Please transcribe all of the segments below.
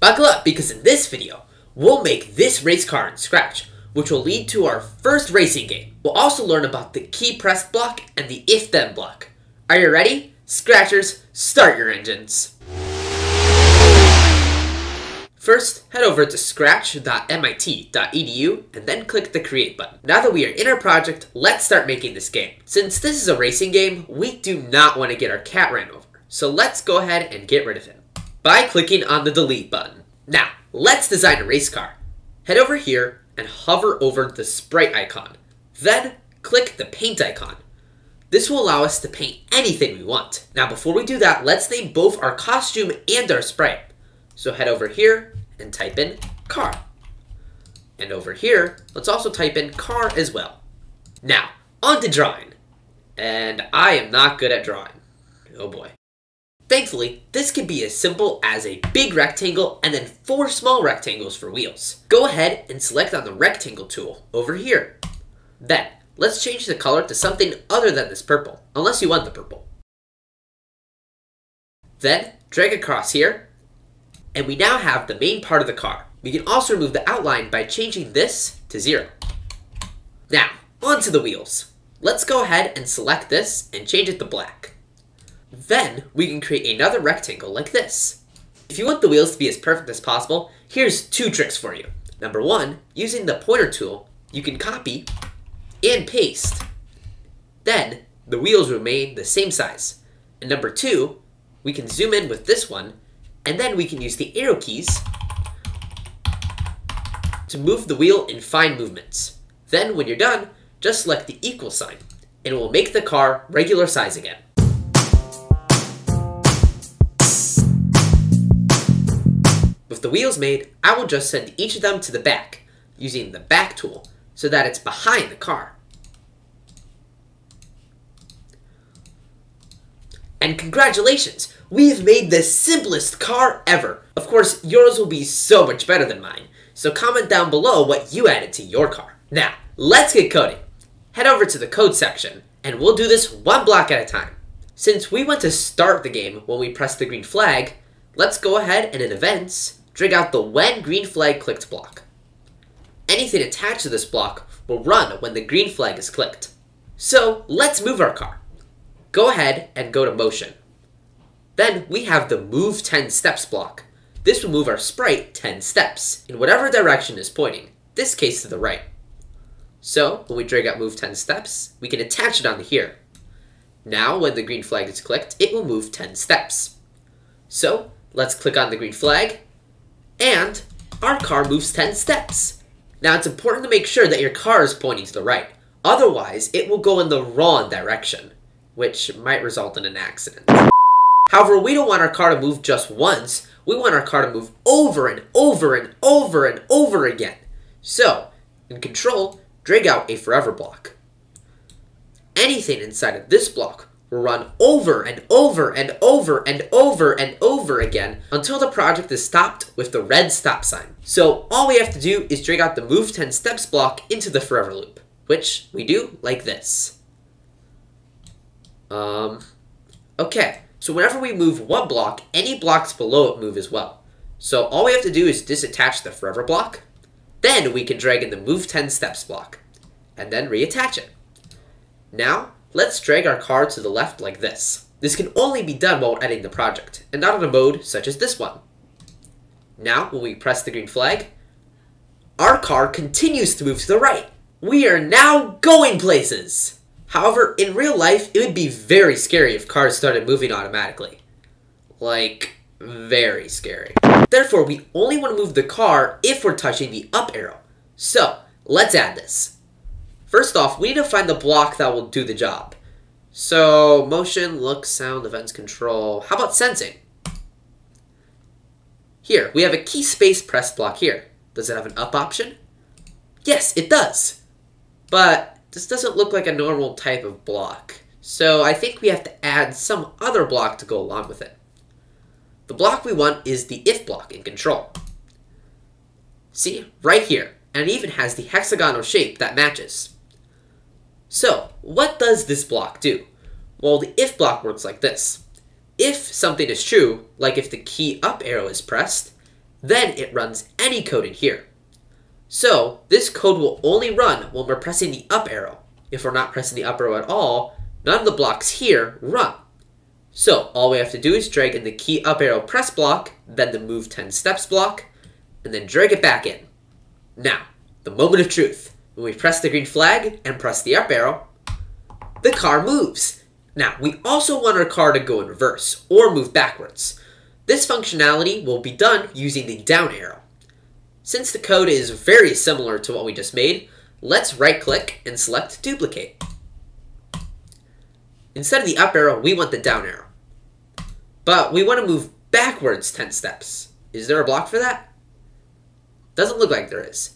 Buckle up because in this video, we'll make this race car in Scratch, which will lead to our first racing game. We'll also learn about the key press block and the if-then block. Are you ready? Scratchers, start your engines. First, head over to scratch.mit.edu and then click the Create button. Now that we are in our project, let's start making this game. Since this is a racing game, we do not want to get our cat ran over. So let's go ahead and get rid of him by clicking on the Delete button. Now, let's design a race car. Head over here and hover over the sprite icon. Then, click the paint icon. This will allow us to paint anything we want. Now, before we do that, let's name both our costume and our sprite. So head over here and type in car. And over here, let's also type in car as well. Now, on to drawing. And I am not good at drawing. Oh boy. Thankfully, this can be as simple as a big rectangle and then four small rectangles for wheels. Go ahead and select on the rectangle tool over here. Then, let's change the color to something other than this purple, unless you want the purple. Then, drag across here, and we now have the main part of the car. We can also remove the outline by changing this to zero. Now, onto the wheels. Let's go ahead and select this and change it to black. Then we can create another rectangle like this. If you want the wheels to be as perfect as possible, here's two tricks for you. Number one, using the pointer tool, you can copy and paste. Then the wheels remain the same size. And number two, we can zoom in with this one, and then we can use the arrow keys to move the wheel in fine movements. Then when you're done, just select the equal sign, and it will make the car regular size again. With the wheels made, I will just send each of them to the back, using the back tool, so that it's behind the car. And congratulations! We have made the simplest car ever! Of course, yours will be so much better than mine, so comment down below what you added to your car. Now, let's get coding. Head over to the code section, and we'll do this one block at a time. Since we want to start the game when we press the green flag, let's go ahead and in events, drag out the when green flag clicked block. Anything attached to this block will run when the green flag is clicked. So let's move our car. Go ahead and go to motion. Then we have the move 10 steps block. This will move our sprite 10 steps in whatever direction is pointing, this case to the right. So when we drag out move 10 steps, we can attach it onto here. Now when the green flag is clicked, it will move 10 steps. So let's click on the green flag and our car moves 10 steps. Now it's important to make sure that your car is pointing to the right, otherwise it will go in the wrong direction, which might result in an accident. However, we don't want our car to move just once, we want our car to move over and over and over and over again. So, in Control, drag out a forever block. Anything inside of this block run over and over and over and over and over again until the project is stopped with the red stop sign. So all we have to do is drag out the move 10 steps block into the forever loop, which we do like this. Um, okay, so whenever we move one block, any blocks below it move as well. So all we have to do is disattach the forever block, then we can drag in the move 10 steps block, and then reattach it. Now, Let's drag our car to the left like this. This can only be done while editing the project, and not in a mode such as this one. Now, when we press the green flag, our car continues to move to the right. We are now going places! However, in real life, it would be very scary if cars started moving automatically. Like, very scary. Therefore, we only want to move the car if we're touching the up arrow. So, let's add this. First off, we need to find the block that will do the job. So, motion, look, sound, events, control. How about sensing? Here, we have a key space press block here. Does it have an up option? Yes, it does. But this doesn't look like a normal type of block. So I think we have to add some other block to go along with it. The block we want is the if block in control. See, right here, and it even has the hexagonal shape that matches. So, what does this block do? Well, the if block works like this. If something is true, like if the key up arrow is pressed, then it runs any code in here. So this code will only run when we're pressing the up arrow. If we're not pressing the up arrow at all, none of the blocks here run. So all we have to do is drag in the key up arrow press block, then the move 10 steps block, and then drag it back in. Now, the moment of truth. When we press the green flag and press the up arrow, the car moves. Now, we also want our car to go in reverse or move backwards. This functionality will be done using the down arrow. Since the code is very similar to what we just made, let's right click and select duplicate. Instead of the up arrow, we want the down arrow. But we want to move backwards 10 steps. Is there a block for that? Doesn't look like there is.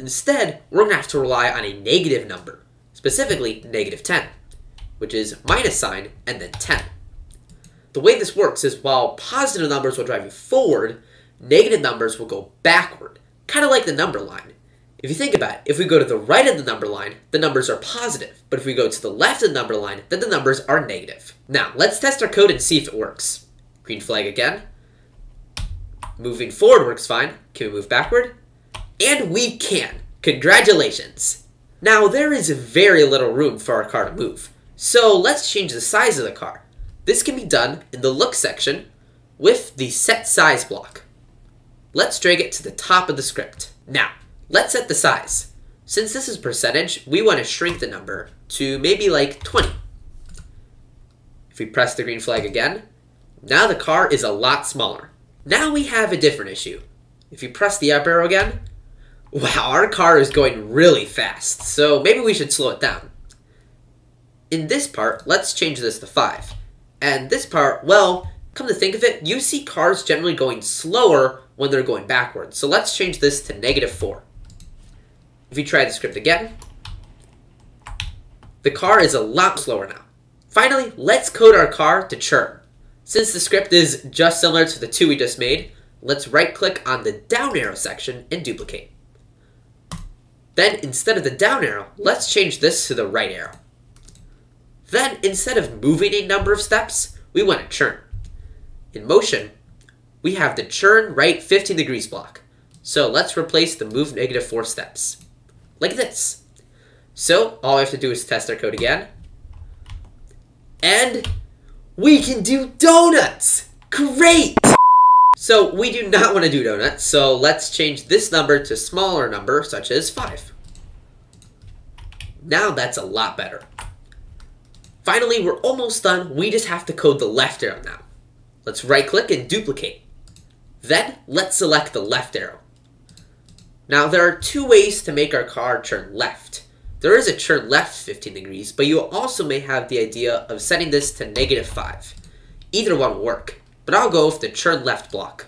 Instead, we're going to have to rely on a negative number, specifically negative 10, which is minus sign and then 10. The way this works is while positive numbers will drive you forward, negative numbers will go backward, kind of like the number line. If you think about it, if we go to the right of the number line, the numbers are positive, but if we go to the left of the number line, then the numbers are negative. Now, let's test our code and see if it works. Green flag again. Moving forward works fine. Can we move backward? And we can. Congratulations. Now, there is very little room for our car to move. So let's change the size of the car. This can be done in the look section with the set size block. Let's drag it to the top of the script. Now, let's set the size. Since this is percentage, we want to shrink the number to maybe like 20. If we press the green flag again, now the car is a lot smaller. Now we have a different issue. If you press the up arrow again, wow, our car is going really fast, so maybe we should slow it down. In this part, let's change this to 5. And this part, well, come to think of it, you see cars generally going slower when they're going backwards. So let's change this to negative 4. If we try the script again, the car is a lot slower now. Finally, let's code our car to churn. Since the script is just similar to the two we just made, let's right click on the down arrow section and duplicate. Then instead of the down arrow, let's change this to the right arrow. Then instead of moving a number of steps, we want to churn. In motion, we have the turn right 15 degrees block. So let's replace the move negative 4 steps. Like this. So all we have to do is test our code again. And we can do donuts! Great! So we do not want to do donuts, so let's change this number to smaller number, such as 5. Now that's a lot better. Finally, we're almost done. We just have to code the left arrow now. Let's right click and duplicate. Then, let's select the left arrow. Now, there are two ways to make our car turn left. There is a turn left 15 degrees, but you also may have the idea of setting this to negative 5. Either one will work, but I'll go with the turn left block.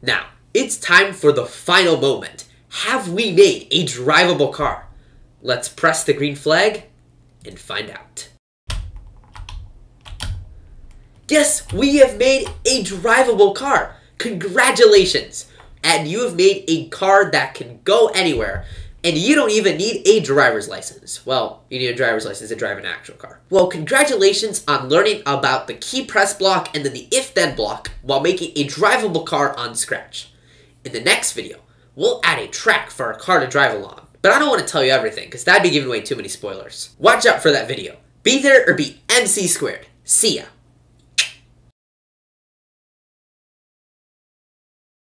Now, it's time for the final moment. Have we made a drivable car? Let's press the green flag and find out. Yes, we have made a drivable car. Congratulations! And you have made a car that can go anywhere. And you don't even need a driver's license. Well, you need a driver's license to drive an actual car. Well, congratulations on learning about the key press block and then the if-then block while making a drivable car on Scratch. In the next video, we'll add a track for our car to drive along. But I don't want to tell you everything, because that'd be giving away too many spoilers. Watch out for that video. Be there or be MC squared. See ya.